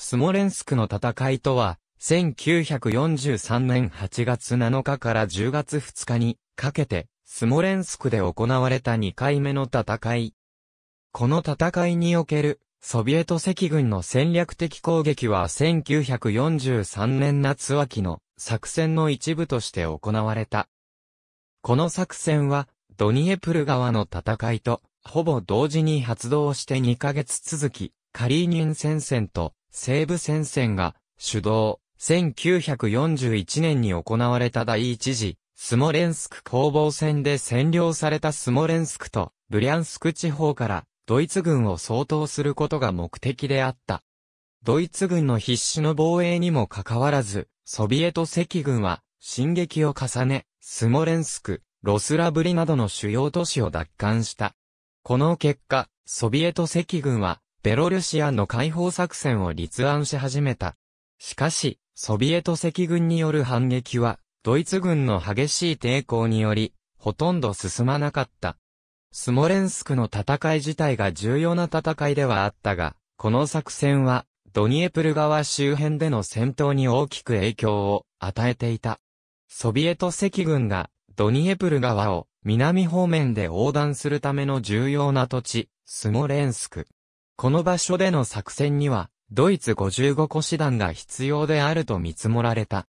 スモレンスクの戦いとは、1943年8月7日から10月2日にかけて、スモレンスクで行われた2回目の戦い。この戦いにおける、ソビエト赤軍の戦略的攻撃は1943年夏秋の作戦の一部として行われた。この作戦は、ドニエプル川の戦いと、ほぼ同時に発動して2ヶ月続き、カリーニン戦線と西部戦線が主導、1941年に行われた第一次、スモレンスク攻防戦で占領されたスモレンスクとブリャンスク地方からドイツ軍を掃討することが目的であった。ドイツ軍の必死の防衛にもかかわらず、ソビエト赤軍は進撃を重ね、スモレンスク、ロスラブリなどの主要都市を奪還した。この結果、ソビエト赤軍はベロルシアの解放作戦を立案し始めた。しかし、ソビエト赤軍による反撃は、ドイツ軍の激しい抵抗により、ほとんど進まなかった。スモレンスクの戦い自体が重要な戦いではあったが、この作戦は、ドニエプル川周辺での戦闘に大きく影響を与えていた。ソビエト赤軍がドニエプル川を南方面で横断するための重要な土地、スモレンスク。この場所での作戦には、ドイツ55個師団が必要であると見積もられた。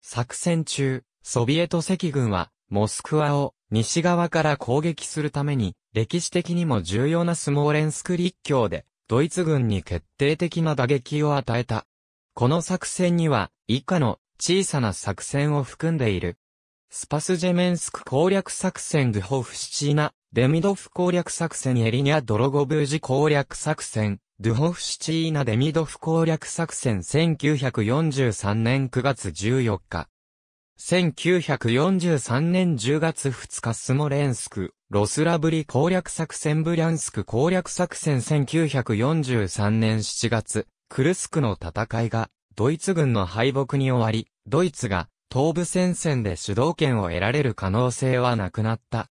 作戦中、ソビエト赤軍は、モスクワを西側から攻撃するために、歴史的にも重要なスモーレンスク立教で、ドイツ軍に決定的な打撃を与えた。この作戦には、以下の小さな作戦を含んでいる。スパスジェメンスク攻略作戦グホフシチーナ、デミドフ攻略作戦エリニャ・ドロゴブージ攻略作戦、ドゥホフシチーナ・デミドフ攻略作戦1943年9月14日。1943年10月2日スモレンスク、ロスラブリ攻略作戦ブリャンスク攻略作戦1943年7月、クルスクの戦いが、ドイツ軍の敗北に終わり、ドイツが東部戦線で主導権を得られる可能性はなくなった。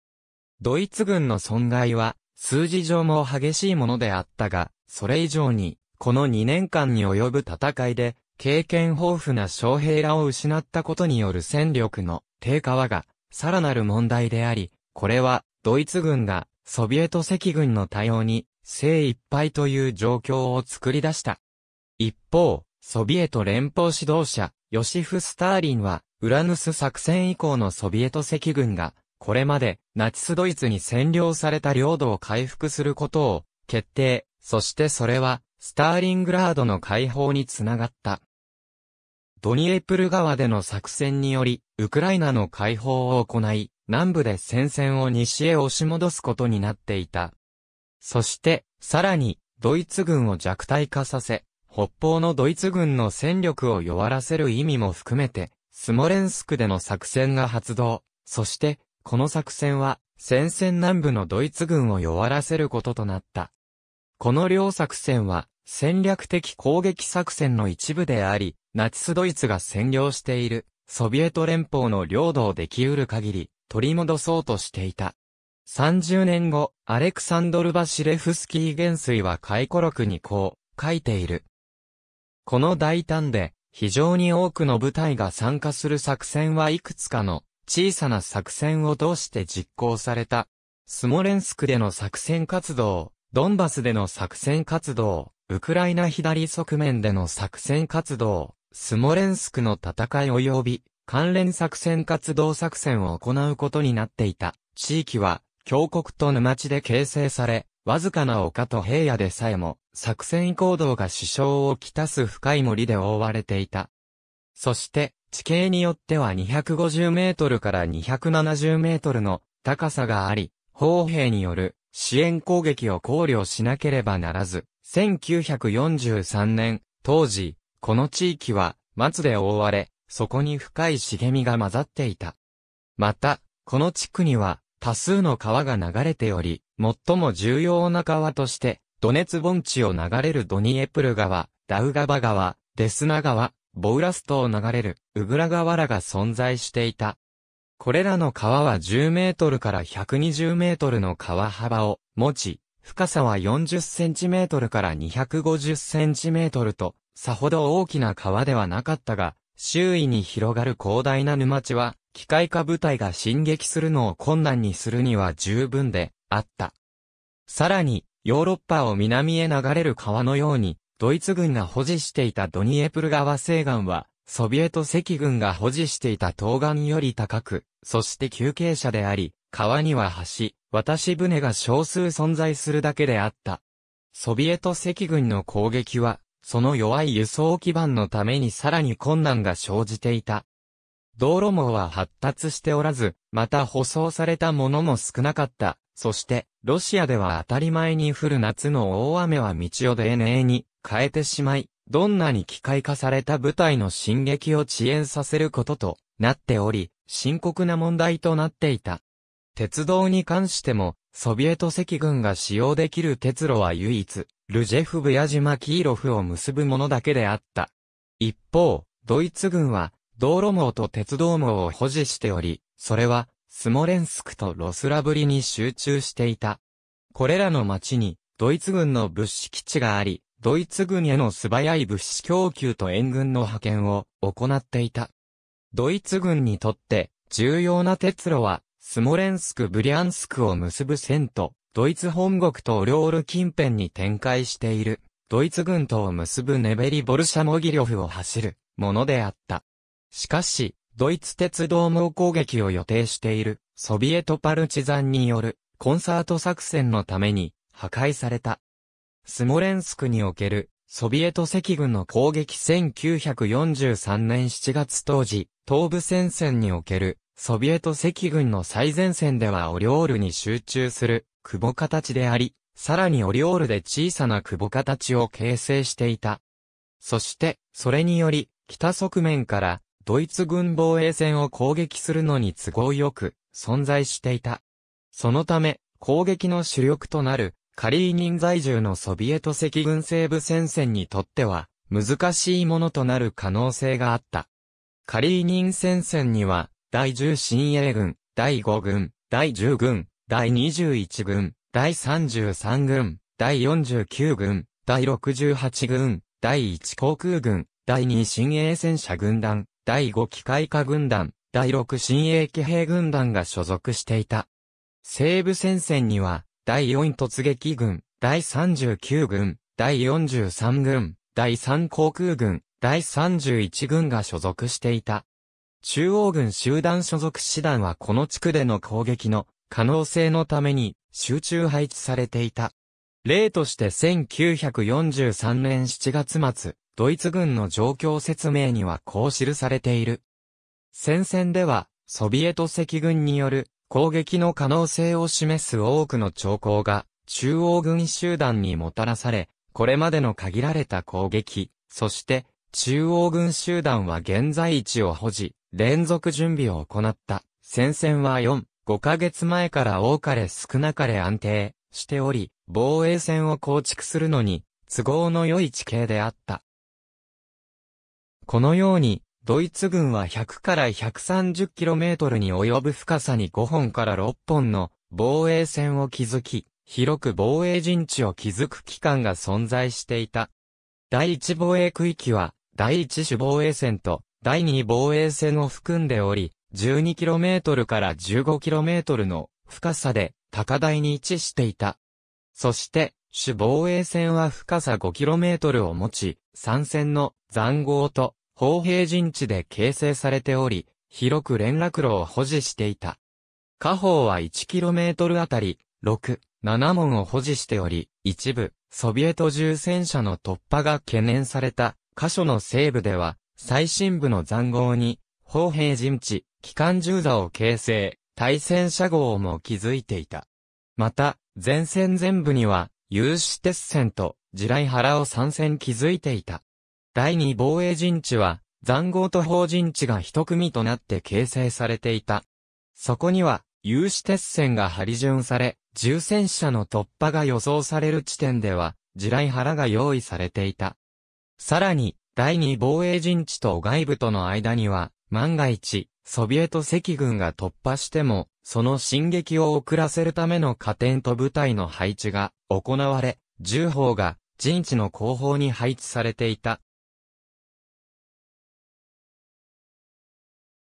ドイツ軍の損害は、数字上も激しいものであったが、それ以上に、この2年間に及ぶ戦いで、経験豊富な将兵らを失ったことによる戦力の低下はが、さらなる問題であり、これは、ドイツ軍が、ソビエト赤軍の対応に、精一杯という状況を作り出した。一方、ソビエト連邦指導者、ヨシフ・スターリンは、ウラヌス作戦以降のソビエト赤軍が、これまでナチスドイツに占領された領土を回復することを決定。そしてそれは、スターリングラードの解放につながった。ドニエプル川での作戦により、ウクライナの解放を行い、南部で戦線を西へ押し戻すことになっていた。そして、さらに、ドイツ軍を弱体化させ、北方のドイツ軍の戦力を弱らせる意味も含めて、スモレンスクでの作戦が発動。そして、この作戦は、戦線南部のドイツ軍を弱らせることとなった。この両作戦は戦略的攻撃作戦の一部であり、ナチスドイツが占領しているソビエト連邦の領土をできうる限り取り戻そうとしていた。30年後、アレクサンドル・バシレフスキー元帥は回顧録にこう書いている。この大胆で非常に多くの部隊が参加する作戦はいくつかの小さな作戦を通して実行された。スモレンスクでの作戦活動、ドンバスでの作戦活動、ウクライナ左側面での作戦活動、スモレンスクの戦い及び関連作戦活動作戦を行うことになっていた地域は峡谷と沼地で形成され、わずかな丘と平野でさえも作戦行動が支障をきたす深い森で覆われていた。そして地形によっては250メートルから270メートルの高さがあり、砲兵による支援攻撃を考慮しなければならず、1943年、当時、この地域は松で覆われ、そこに深い茂みが混ざっていた。また、この地区には多数の川が流れており、最も重要な川として、ドネツ盆地を流れるドニエプル川、ダウガバ川、デスナ川、ボウラストを流れるウグラ川らが存在していた。これらの川は10メートルから120メートルの川幅を持ち、深さは40センチメートルから250センチメートルとさほど大きな川ではなかったが、周囲に広がる広大な沼地は、機械化部隊が進撃するのを困難にするには十分であった。さらに、ヨーロッパを南へ流れる川のように、ドイツ軍が保持していたドニエプル川西岸は、ソビエト赤軍が保持していた東岸より高く、そして休憩者であり、川には橋、渡し船が少数存在するだけであった。ソビエト赤軍の攻撃は、その弱い輸送基盤のためにさらに困難が生じていた。道路網は発達しておらず、また舗装されたものも少なかった。そして、ロシアでは当たり前に降る夏の大雨は道を丁寧に変えてしまい、どんなに機械化された部隊の進撃を遅延させることとなっており、深刻な問題となっていた。鉄道に関しても、ソビエト赤軍が使用できる鉄路は唯一、ルジェフブヤジマキーロフを結ぶものだけであった。一方、ドイツ軍は、道路網と鉄道網を保持しており、それは、スモレンスクとロスラブリに集中していた。これらの町に、ドイツ軍の物資基地があり、ドイツ軍への素早い物資供給と援軍の派遣を行っていた。ドイツ軍にとって重要な鉄路は、スモレンスク・ブリャンスクを結ぶ線と、ドイツ本国とオリョール近辺に展開している、ドイツ軍とを結ぶネベリ・ボルシャモギリョフを走るものであった。しかし、ドイツ鉄道網攻撃を予定している、ソビエトパルチザンによる、コンサート作戦のために、破壊された。スモレンスクにおける、ソビエト赤軍の攻撃1943年7月当時、東部戦線における、ソビエト赤軍の最前線ではオリオールに集中する、久保形であり、さらにオリオールで小さな久保形を形成していた。そして、それにより、北側面から、ドイツ軍防衛線を攻撃するのに都合よく、存在していた。そのため、攻撃の主力となる、カリーニン在住のソビエト赤軍西部戦線にとっては、難しいものとなる可能性があった。カリーニン戦線には、第10新鋭軍、第5軍、第10軍、第21軍、第33軍、第49軍、第68軍、第1航空軍、第2新鋭戦車軍団、第5機械化軍団、第6新鋭騎兵軍団が所属していた。西部戦線には、第4突撃軍、第39軍、第43軍、第3航空軍、第31軍が所属していた。中央軍集団所属師団はこの地区での攻撃の可能性のために集中配置されていた。例として1943年7月末、ドイツ軍の状況説明にはこう記されている。戦線では、ソビエト赤軍による攻撃の可能性を示す多くの兆候が中央軍集団にもたらされ、これまでの限られた攻撃、そして中央軍集団は現在位置を保持、連続準備を行った。戦線は4、5ヶ月前から多かれ少なかれ安定しており、防衛線を構築するのに都合の良い地形であった。このように、ドイツ軍は100から 130km に及ぶ深さに5本から6本の防衛線を築き、広く防衛陣地を築く機関が存在していた。第一防衛区域は、第一種防衛線と第二防衛線を含んでおり、12km から 15km の深さで高台に位置していた。そして、主防衛線は深さ 5km を持ち、参戦の残壕と砲兵陣地で形成されており、広く連絡路を保持していた。下方は 1km あたり、6、7門を保持しており、一部、ソビエト重戦車の突破が懸念された箇所の西部では、最深部の残壕に、砲兵陣地、機関銃座を形成、対戦車号も築いていた。また、前線全部には、有刺鉄線と地雷原を参戦築いていた。第二防衛陣地は、残壕と砲陣地が一組となって形成されていた。そこには、有刺鉄線が張り順され、重戦車の突破が予想される地点では、地雷原が用意されていた。さらに、第二防衛陣地と外部との間には、万が一、ソビエト赤軍が突破しても、その進撃を遅らせるための加点と部隊の配置が行われ、銃砲が陣地の後方に配置されていた。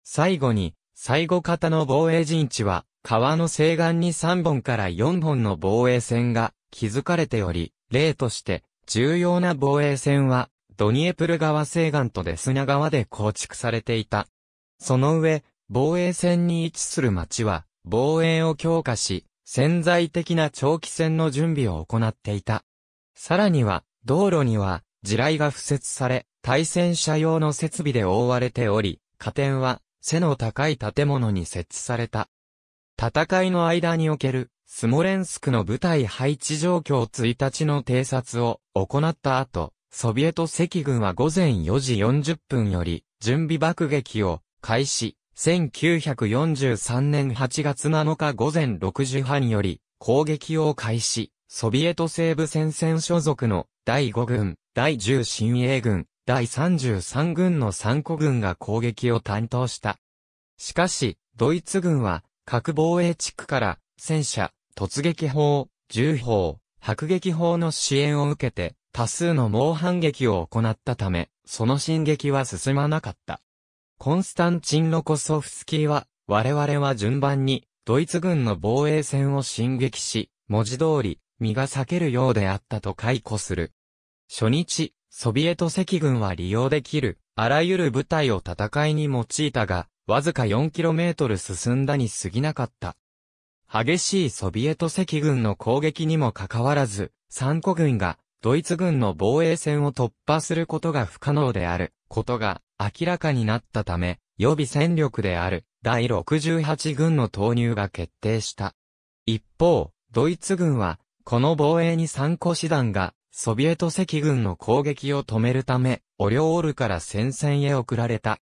最後に、最後型の防衛陣地は、川の西岸に3本から4本の防衛線が築かれており、例として、重要な防衛線は、ドニエプル川西岸とデスナ川で構築されていた。その上、防衛線に位置する町は、防衛を強化し、潜在的な長期戦の準備を行っていた。さらには、道路には、地雷が敷設され、対戦車用の設備で覆われており、加点は、背の高い建物に設置された。戦いの間における、スモレンスクの部隊配置状況1日の偵察を行った後、ソビエト赤軍は午前4時40分より、準備爆撃を開始。1943年8月7日午前6時半より、攻撃を開始。ソビエト西部戦線所属の第5軍、第10新鋭軍、第33軍の3個軍が攻撃を担当した。しかし、ドイツ軍は、各防衛地区から、戦車、突撃砲、銃砲、迫撃砲の支援を受けて、多数の猛反撃を行ったため、その進撃は進まなかった。コンスタンチン・ロコソフスキーは、我々は順番に、ドイツ軍の防衛線を進撃し、文字通り、身が避けるようであったと解雇する。初日、ソビエト赤軍は利用できる、あらゆる部隊を戦いに用いたが、わずか 4km 進んだに過ぎなかった。激しいソビエト赤軍の攻撃にもかかわらず、三個軍がドイツ軍の防衛線を突破することが不可能であることが明らかになったため、予備戦力である第68軍の投入が決定した。一方、ドイツ軍は、この防衛に3個師団がソビエト赤軍の攻撃を止めるため、オリョールから戦線へ送られた。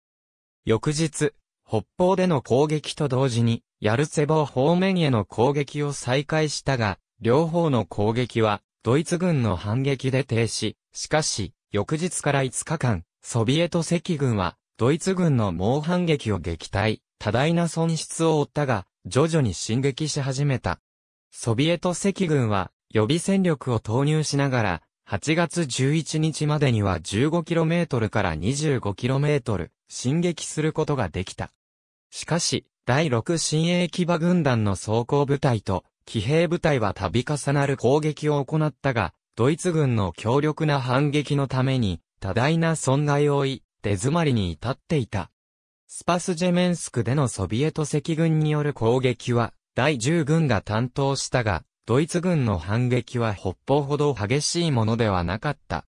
翌日、北方での攻撃と同時に、ヤルツェボ方面への攻撃を再開したが、両方の攻撃は、ドイツ軍の反撃で停止。しかし、翌日から5日間、ソビエト赤軍は、ドイツ軍の猛反撃を撃退、多大な損失を負ったが、徐々に進撃し始めた。ソビエト赤軍は、予備戦力を投入しながら、8月11日までには 15km から 25km 進撃することができた。しかし、第6新鋭騎馬軍団の装甲部隊と騎兵部隊は度重なる攻撃を行ったが、ドイツ軍の強力な反撃のために多大な損害を負い、手詰まりに至っていた。スパスジェメンスクでのソビエト赤軍による攻撃は、第10軍が担当したが、ドイツ軍の反撃は北方ほど激しいものではなかった。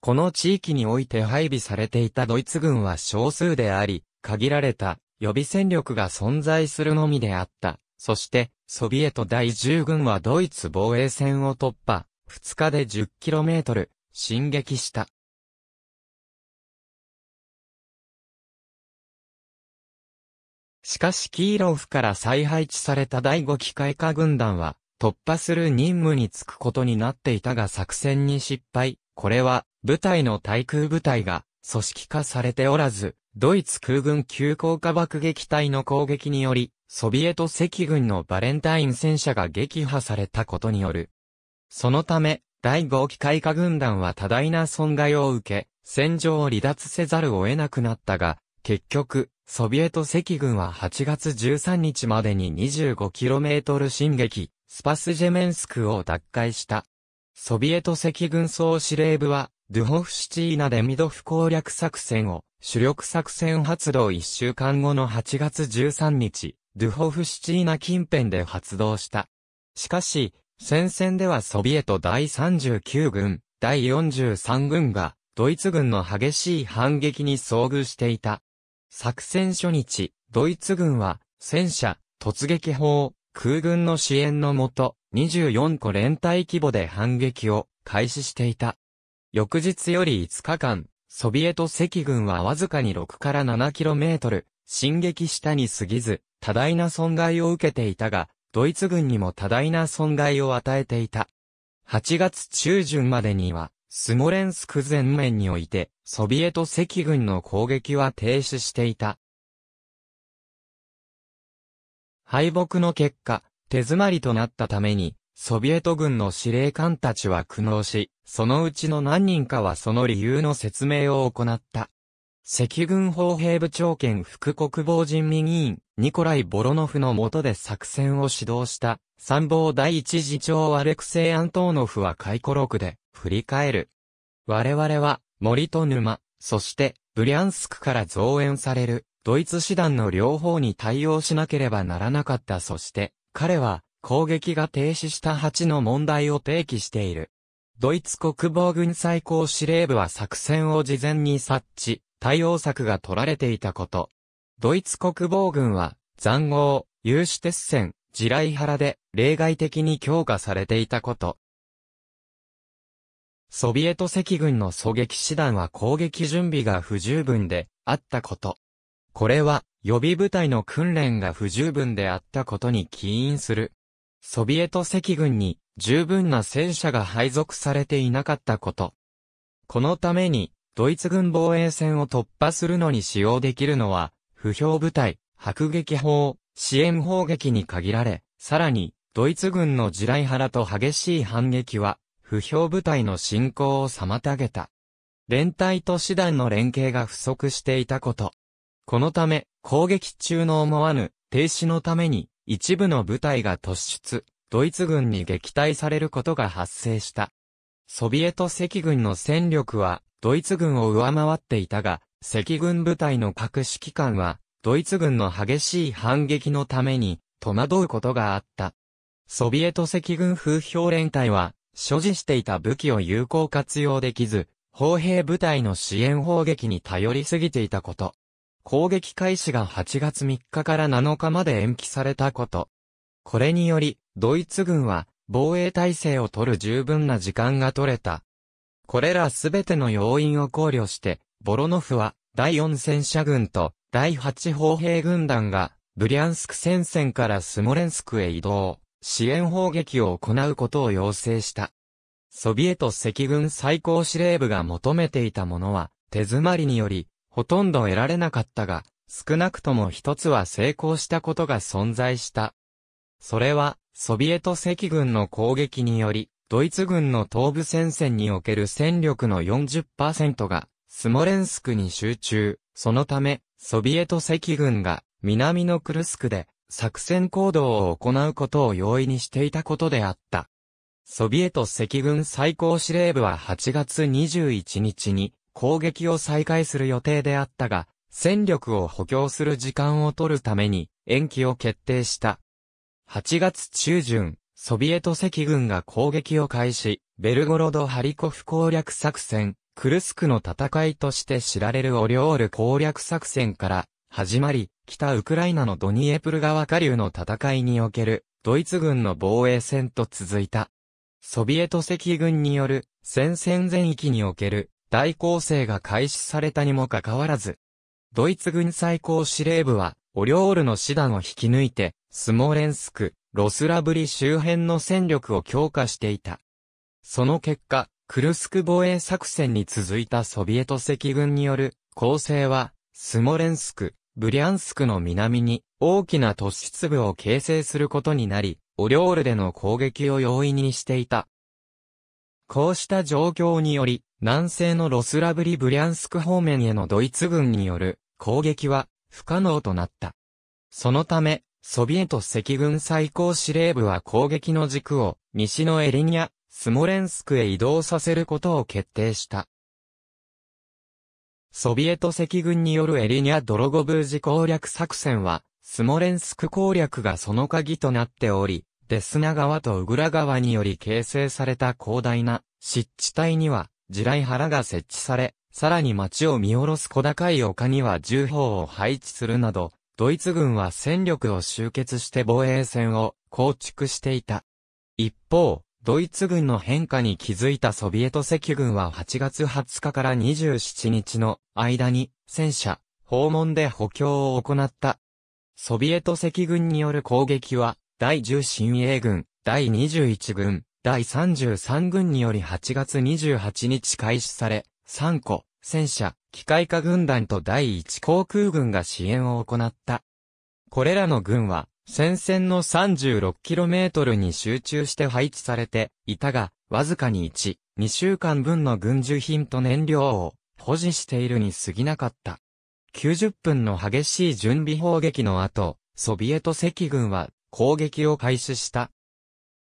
この地域において配備されていたドイツ軍は少数であり、限られた予備戦力が存在するのみであった。そして、ソビエト第10軍はドイツ防衛線を突破、2日で 10km 進撃した。しかしキーロフから再配置された第5機械化軍団は、突破する任務に就くことになっていたが作戦に失敗。これは、部隊の対空部隊が、組織化されておらず、ドイツ空軍急降下爆撃隊の攻撃により、ソビエト赤軍のバレンタイン戦車が撃破されたことによる。そのため、第5機械化軍団は多大な損害を受け、戦場を離脱せざるを得なくなったが、結局、ソビエト赤軍は8月13日までに 25km 進撃、スパスジェメンスクを奪回した。ソビエト赤軍総司令部は、ドゥホフシチーナでミドフ攻略作戦を、主力作戦発動1週間後の8月13日、ドゥホフシチーナ近辺で発動した。しかし、戦線ではソビエト第39軍、第43軍が、ドイツ軍の激しい反撃に遭遇していた。作戦初日、ドイツ軍は、戦車、突撃砲、空軍の支援のもと、24個連隊規模で反撃を開始していた。翌日より5日間、ソビエト赤軍はわずかに6から 7km、進撃したに過ぎず、多大な損害を受けていたが、ドイツ軍にも多大な損害を与えていた。8月中旬までには、スモレンスク全面において、ソビエト赤軍の攻撃は停止していた。敗北の結果、手詰まりとなったために、ソビエト軍の司令官たちは苦悩し、そのうちの何人かはその理由の説明を行った。赤軍砲兵部長兼副国防人民委員、ニコライ・ボロノフの下で作戦を指導した、参謀第一次長アレクセイ・アントーノフは回顧録で、振り返る。我々は、森と沼、そして、ブリャンスクから増援される、ドイツ師団の両方に対応しなければならなかったそして、彼は、攻撃が停止した8の問題を提起している。ドイツ国防軍最高司令部は作戦を事前に察知、対応策が取られていたこと。ドイツ国防軍は、残壕、有刺鉄線、地雷原で例外的に強化されていたこと。ソビエト赤軍の狙撃師団は攻撃準備が不十分であったこと。これは予備部隊の訓練が不十分であったことに起因する。ソビエト赤軍に十分な戦車が配属されていなかったこと。このためにドイツ軍防衛線を突破するのに使用できるのは、不評部隊、迫撃砲、支援砲撃に限られ、さらに、ドイツ軍の地雷原と激しい反撃は、不評部隊の進行を妨げた。連隊と師団の連携が不足していたこと。このため、攻撃中の思わぬ停止のために、一部の部隊が突出、ドイツ軍に撃退されることが発生した。ソビエト赤軍の戦力はドイツ軍を上回っていたが、赤軍部隊の各指揮官は、ドイツ軍の激しい反撃のために、戸惑うことがあった。ソビエト赤軍風評連隊は、所持していた武器を有効活用できず、砲兵部隊の支援砲撃に頼りすぎていたこと。攻撃開始が8月3日から7日まで延期されたこと。これにより、ドイツ軍は防衛体制を取る十分な時間が取れた。これらすべての要因を考慮して、ボロノフは第4戦車軍と第8砲兵軍団がブリャンスク戦線からスモレンスクへ移動、支援砲撃を行うことを要請した。ソビエト赤軍最高司令部が求めていたものは手詰まりによりほとんど得られなかったが、少なくとも一つは成功したことが存在した。それは、ソビエト赤軍の攻撃により、ドイツ軍の東部戦線における戦力の40%が、スモレンスクに集中。そのため、ソビエト赤軍が、南のクルスクで、作戦行動を行うことを容易にしていたことであった。ソビエト赤軍最高司令部は8月21日に攻撃を再開する予定であったが、戦力を補強する時間を取るために延期を決定した。8月中旬、ソビエト赤軍が攻撃を開始、ベルゴロド・ハリコフ攻略作戦、クルスクの戦いとして知られるオリョール攻略作戦から始まり、北ウクライナのドニエプル川下流の戦いにおけるドイツ軍の防衛戦と続いた。ソビエト赤軍による戦線全域における大攻勢が開始されたにもかかわらず、ドイツ軍最高司令部はオリョールの師団を引き抜いて、スモレンスク、ロスラブリ周辺の戦力を強化していた。その結果、クルスク防衛作戦に続いたソビエト赤軍による攻勢は、スモレンスク、ブリャンスクの南に大きな突出部を形成することになり、オリョールでの攻撃を容易にしていた。こうした状況により、南西のロスラブリ・ブリャンスク方面へのドイツ軍による攻撃は不可能となった。そのため、ソビエト赤軍最高司令部は攻撃の軸を西のエリニャ、スモレンスクへ移動させることを決定した。ソビエト赤軍によるエリニャ・ドロゴブージ攻略作戦は、スモレンスク攻略がその鍵となっており、デスナ川とウグラ川により形成された広大な湿地帯には、地雷原が設置され、さらに町を見下ろす小高い丘には重砲を配置するなど、ドイツ軍は戦力を集結して防衛線を構築していた。一方、ドイツ軍の変化に気づいたソビエト赤軍は8月20日から27日の間に戦車、訪問で補強を行った。ソビエト赤軍による攻撃は第10新鋭軍、第21軍、第33軍により8月28日開始され、3個、戦車、機械化軍団と第一航空軍が支援を行った。これらの軍は、戦線の 36km に集中して配置されていたが、わずかに1、2週間分の軍需品と燃料を保持しているに過ぎなかった。90分の激しい準備砲撃の後、ソビエト赤軍は攻撃を開始した。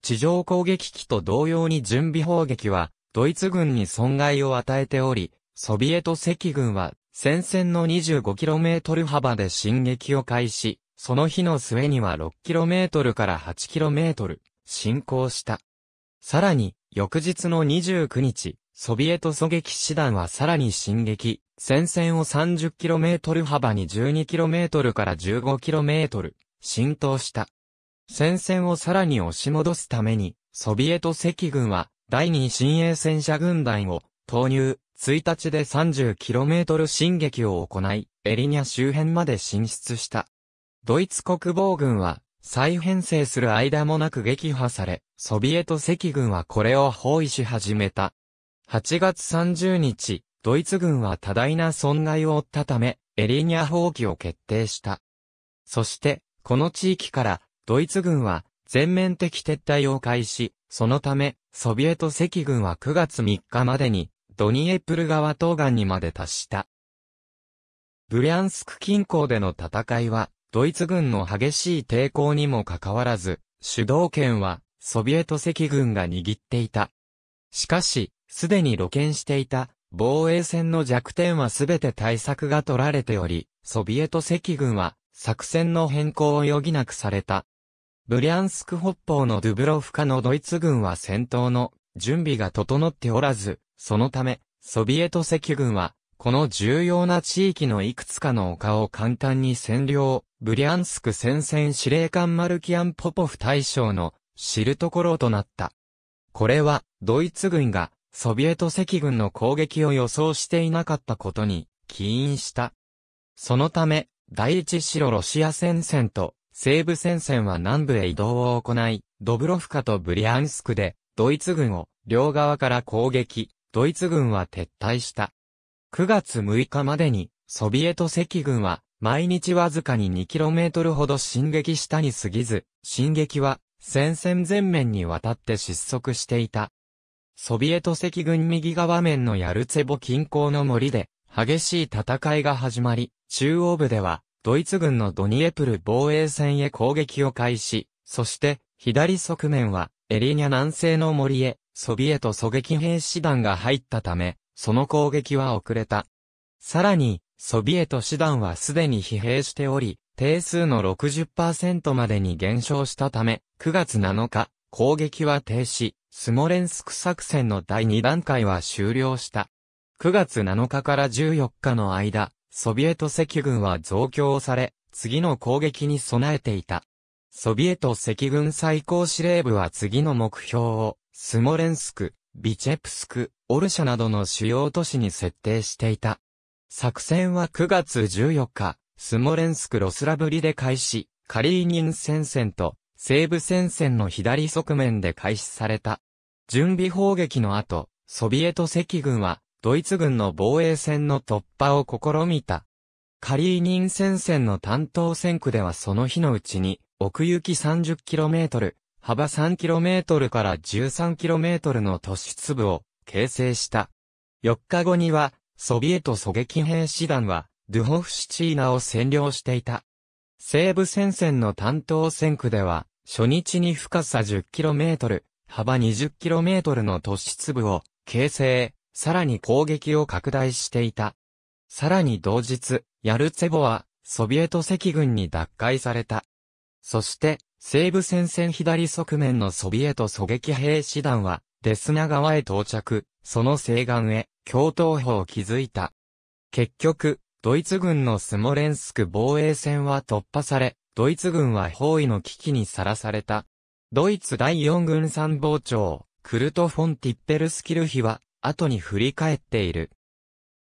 地上攻撃機と同様に準備砲撃は、ドイツ軍に損害を与えており、ソビエト赤軍は、戦線の 25km 幅で進撃を開始、その日の末には 6km から 8km 進行した。さらに、翌日の29日、ソビエト狙撃師団はさらに進撃、戦線を 30km 幅に 12km から 15km 浸透した。戦線をさらに押し戻すために、ソビエト赤軍は第二新鋭戦車軍団を投入、1日で 30km 進撃を行い、エリニャ周辺まで進出した。ドイツ国防軍は再編成する間もなく撃破され、ソビエト赤軍はこれを包囲し始めた。8月30日、ドイツ軍は多大な損害を負ったため、エリニャ放棄を決定した。そして、この地域から、ドイツ軍は全面的撤退を開始、そのため、ソビエト赤軍は9月3日までに、ドニエプル川東岸にまで達した。ブリャンスク近郊での戦いは、ドイツ軍の激しい抵抗にもかかわらず、主導権はソビエト赤軍が握っていた。しかし、すでに露見していた防衛線の弱点はすべて対策が取られており、ソビエト赤軍は作戦の変更を余儀なくされた。ブリャンスク北方のドゥブロフカのドイツ軍は戦闘の準備が整っておらず、そのため、ソビエト赤軍はこの重要な地域のいくつかの丘を簡単に占領、ブリャンスク戦線司令官マルキアン・ポポフ大将の知るところとなった。これは、ドイツ軍がソビエト赤軍の攻撃を予想していなかったことに起因した。そのため、第一白ロシア戦線と西部戦線は南部へ移動を行い、ドブロフカとブリャンスクでドイツ軍を両側から攻撃、ドイツ軍は撤退した。9月6日までに、ソビエト赤軍は、毎日わずかに 2km ほど進撃したに過ぎず、進撃は、戦線全面にわたって失速していた。ソビエト赤軍右側面のヤルツェボ近郊の森で、激しい戦いが始まり、中央部では、ドイツ軍のドニエプル防衛線へ攻撃を開始、そして、左側面は、エリニャ南西の森へ、ソビエト狙撃兵士団が入ったため、その攻撃は遅れた。さらに、ソビエト師団はすでに疲弊しており、定数の60%までに減少したため、9月7日、攻撃は停止、スモレンスク作戦の第2段階は終了した。9月7日から14日の間、ソビエト赤軍は増強され、次の攻撃に備えていた。ソビエト赤軍最高司令部は次の目標を、スモレンスク、ビチェプスク、オルシャなどの主要都市に設定していた。作戦は9月14日、スモレンスクロスラブリで開始、カリーニン戦線と西部戦線の左側面で開始された。準備砲撃の後、ソビエト赤軍はドイツ軍の防衛線の突破を試みた。カリーニン戦線の担当戦区ではその日のうちに奥行き 30km、幅 3km から 13km の突出部を形成した。4日後には、ソビエト狙撃兵士団は、ドゥホフシチーナを占領していた。西部戦線の担当戦区では、初日に深さ 10km、幅 20km の突出部を形成、さらに攻撃を拡大していた。さらに同日、ヤルツェボは、ソビエト赤軍に奪回された。そして、西部戦線左側面のソビエト狙撃兵士団は、デスナ川へ到着、その西岸へ、共闘砲を築いた。結局、ドイツ軍のスモレンスク防衛線は突破され、ドイツ軍は包囲の危機にさらされた。ドイツ第4軍参謀長、クルト・フォン・ティッペルスキルヒは、後に振り返っている。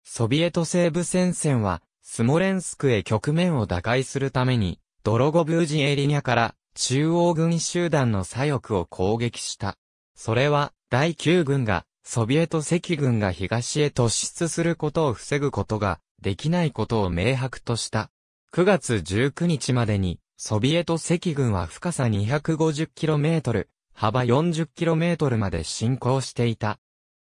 ソビエト西部戦線は、スモレンスクへ局面を打開するために、ドロゴブージエリニャから中央軍集団の左翼を攻撃した。それは、第9軍が、ソビエト赤軍が東へ突出することを防ぐことが、できないことを明白とした。9月19日までに、ソビエト赤軍は深さ 250km、幅 40km まで進行していた。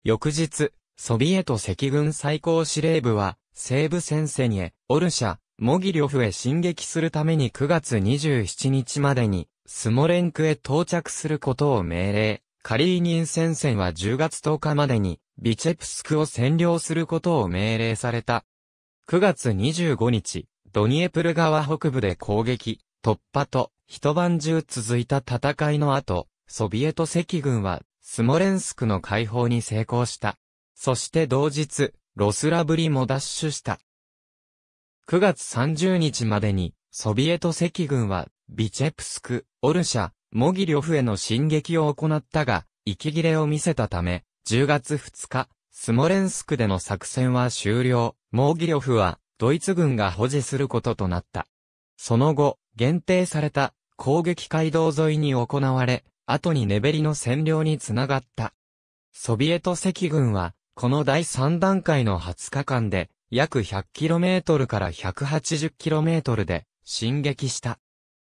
翌日、ソビエト赤軍最高司令部は、西部戦線へ、オルシャ、モギリョフへ進撃するために9月27日までに、スモレンクへ到着することを命令。カリーニン戦線は10月10日までに、ビチェプスクを占領することを命令された。9月25日、ドニエプル川北部で攻撃、突破と、一晩中続いた戦いの後、ソビエト赤軍は、スモレンスクの解放に成功した。そして同日、ロスラブリも奪取した。9月30日までに、ソビエト赤軍は、ビチェプスク、オルシャ、モギリョフへの進撃を行ったが、息切れを見せたため、10月2日、スモレンスクでの作戦は終了、モギリョフは、ドイツ軍が保持することとなった。その後、限定された攻撃街道沿いに行われ、後にネベリの占領につながった。ソビエト赤軍は、この第3段階の20日間で、約 100km から 180km で進撃した。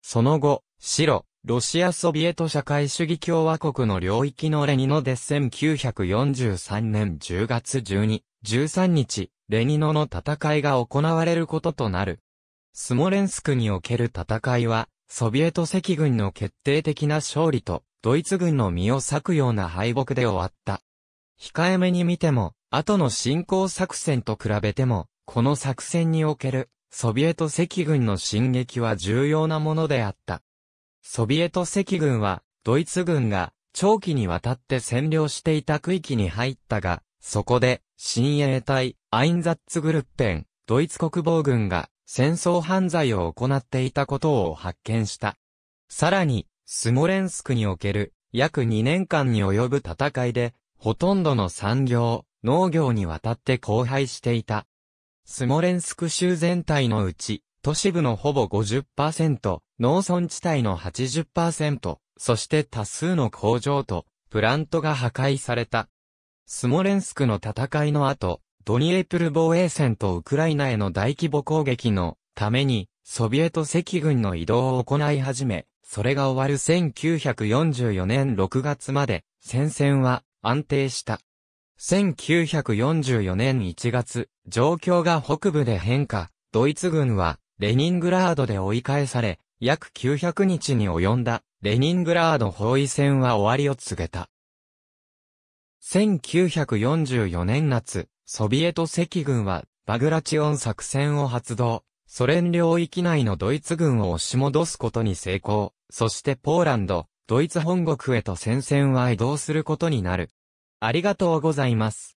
その後、白、ロシアソビエト社会主義共和国の領域のレニノデッ1943年10月12、13日、レニノの戦いが行われることとなる。スモレンスクにおける戦いは、ソビエト赤軍の決定的な勝利と、ドイツ軍の身を裂くような敗北で終わった。控えめに見ても、後の侵攻作戦と比べても、この作戦における、ソビエト赤軍の進撃は重要なものであった。ソビエト赤軍は、ドイツ軍が、長期にわたって占領していた区域に入ったが、そこで、親衛隊、アインザッツグルッペン、ドイツ国防軍が、戦争犯罪を行っていたことを発見した。さらに、スモレンスクにおける、約2年間に及ぶ戦いで、ほとんどの産業、農業にわたって荒廃していた。スモレンスク州全体のうち、都市部のほぼ50%、農村地帯の80%、そして多数の工場と、プラントが破壊された。スモレンスクの戦いの後、ドニエプル防衛線とウクライナへの大規模攻撃のために、ソビエト赤軍の移動を行い始め、それが終わる1944年6月まで、戦線は安定した。1944年1月、状況が北部で変化、ドイツ軍はレニングラードで追い返され、約900日に及んだレニングラード包囲戦は終わりを告げた。1944年夏、ソビエト赤軍はバグラチオン作戦を発動、ソ連領域内のドイツ軍を押し戻すことに成功、そしてポーランド、ドイツ本国へと戦線は移動することになる。ありがとうございます。